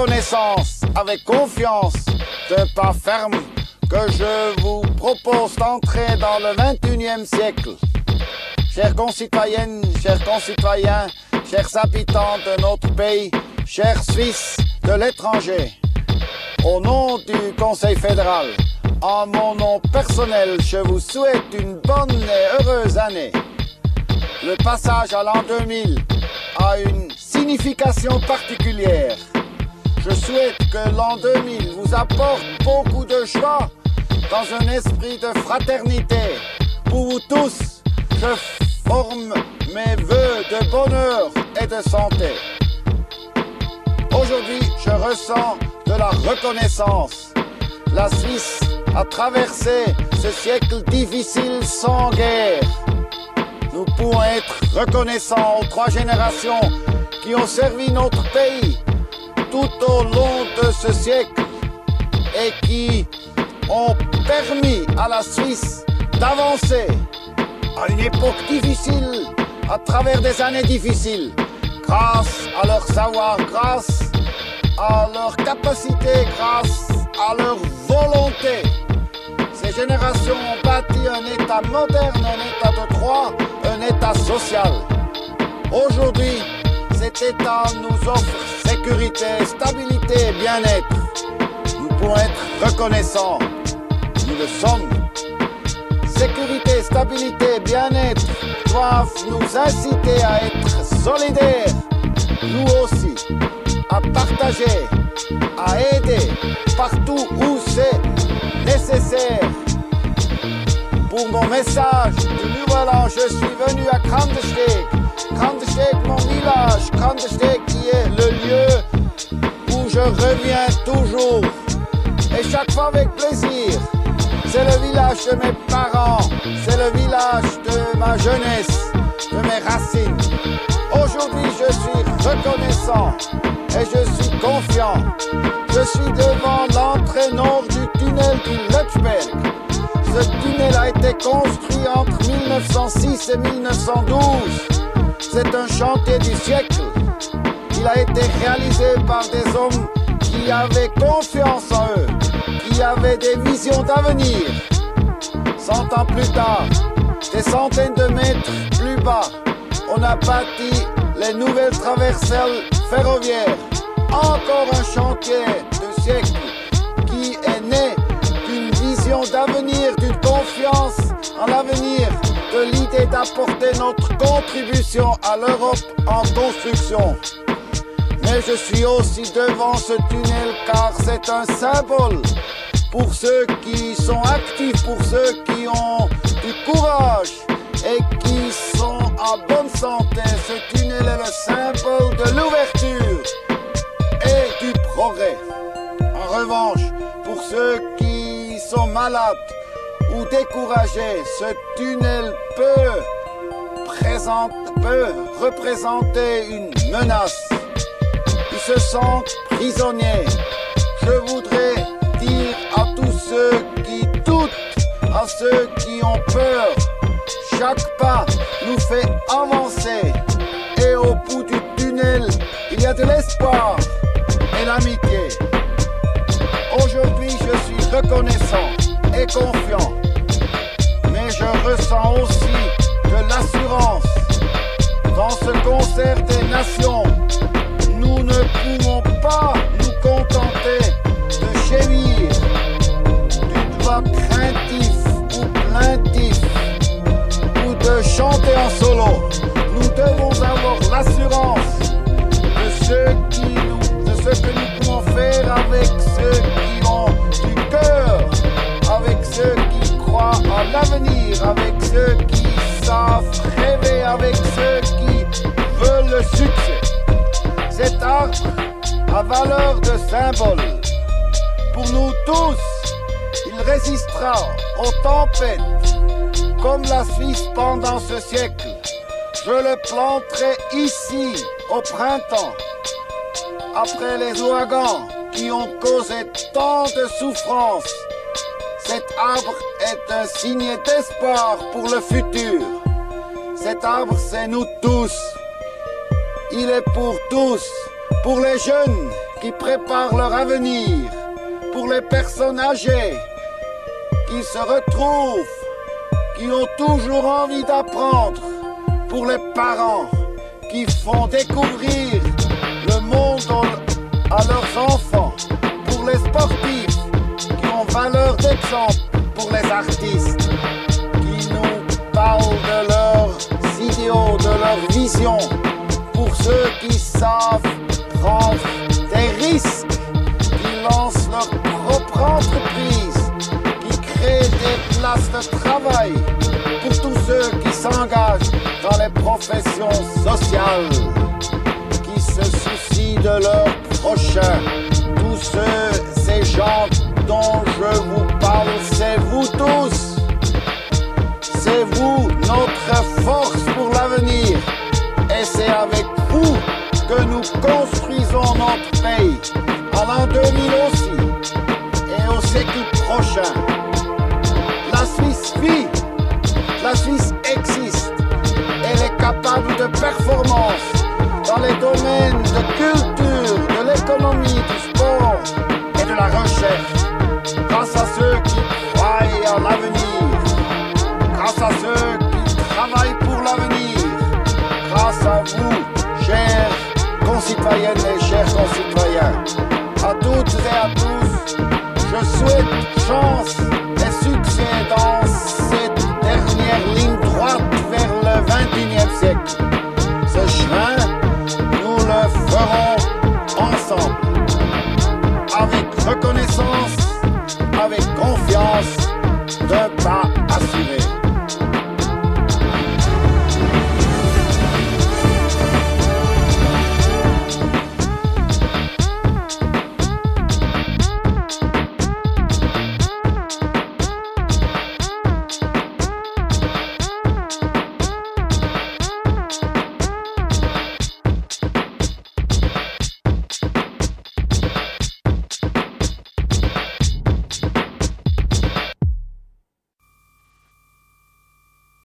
reconnaissance, avec confiance, d'un pas ferme, que je vous propose d'entrer dans le 21e siècle. Chers concitoyennes, chers concitoyens, chers habitants de notre pays, chers Suisses de l'étranger, au nom du Conseil fédéral, en mon nom personnel, je vous souhaite une bonne et heureuse année. Le passage à l'an 2000 a une signification particulière. Je souhaite que l'an 2000 vous apporte beaucoup de joie dans un esprit de fraternité. Pour vous tous, je forme mes voeux de bonheur et de santé. Aujourd'hui, je ressens de la reconnaissance. La Suisse a traversé ce siècle difficile sans guerre. Nous pouvons être reconnaissants aux trois générations qui ont servi notre pays tout au long de ce siècle et qui ont permis à la Suisse d'avancer à une époque difficile, à travers des années difficiles, grâce à leur savoir, grâce à leur capacité, grâce à leur volonté. Ces générations ont bâti un État moderne, un État de droit, un État social. Aujourd'hui, cet État nous offre sécurité, stabilité bien-être. Nous pouvons être reconnaissants. Nous le sommes. Sécurité, stabilité, bien-être doivent nous inciter à être solidaires. Nous aussi, à partager, à aider partout où c'est nécessaire. Pour mon message du nouvel je suis venu à Kandesteg. Kandesteg, mon village, Kandesteg reviens toujours. Et chaque fois avec plaisir. C'est le village de mes parents, c'est le village de ma jeunesse, de mes racines. Aujourd'hui, je suis reconnaissant et je suis confiant. Je suis devant l'entrée nord du tunnel du Lutschberg. Ce tunnel a été construit entre 1906 et 1912. C'est un chantier du siècle. Il a été réalisé par des hommes qui avaient confiance en eux, qui avaient des visions d'avenir. Cent ans plus tard, des centaines de mètres plus bas, on a bâti les nouvelles traverselles ferroviaires. Encore un chantier de siècle qui est né d'une vision d'avenir, d'une confiance en l'avenir, de l'idée d'apporter notre contribution à l'Europe en construction. Mais je suis aussi devant ce tunnel car c'est un symbole pour ceux qui sont actifs, pour ceux qui ont du courage et qui sont en bonne santé. Ce tunnel est le symbole de l'ouverture et du progrès. En revanche, pour ceux qui sont malades ou découragés, ce tunnel peut, peut représenter une menace. Se sentent prisonniers. Je voudrais dire à tous ceux qui doutent, à ceux qui ont peur, chaque pas nous fait avancer. Et au bout du tunnel, il y a de l'espoir et l'amitié. Aujourd'hui, je suis reconnaissant et confiant. Mais je ressens aussi de l'assurance. Dans ce concert des nations, ou plaintif ou de chanter en solo. Nous devons avoir l'assurance de ce, de ce que nous pouvons faire avec ceux qui ont du cœur, avec ceux qui croient en l'avenir, avec ceux qui savent rêver, avec ceux qui veulent le succès. Cet arbre a valeur de symbole. Pour nous tous, résistera aux tempêtes comme la Suisse pendant ce siècle. Je le planterai ici au printemps, après les ouragans qui ont causé tant de souffrances. Cet arbre est un signe d'espoir pour le futur. Cet arbre, c'est nous tous. Il est pour tous, pour les jeunes qui préparent leur avenir, pour les personnes âgées qui se retrouvent, qui ont toujours envie d'apprendre, pour les parents qui font découvrir le monde à leurs enfants, pour les sportifs qui ont valeur d'exemple, pour les artistes qui nous parlent de leurs idéaux, de leurs visions, pour ceux qui savent des places de travail pour tous ceux qui s'engagent dans les professions sociales, qui se soucient de leurs prochains, tous ceux, ces gens dont je vous parle, c'est vous tous. C'est vous notre force pour l'avenir. Et c'est avec vous que nous construisons notre pays à l'an 2000 aussi et au siècle prochain. La Suisse existe, elle est capable de performance dans les domaines de culture, de l'économie, du sport et de la recherche, grâce à ceux qui croient en l'avenir, grâce à ceux qui travaillent pour l'avenir, grâce à vous, chers concitoyennes et chers concitoyens. À toutes et à tous, je souhaite chance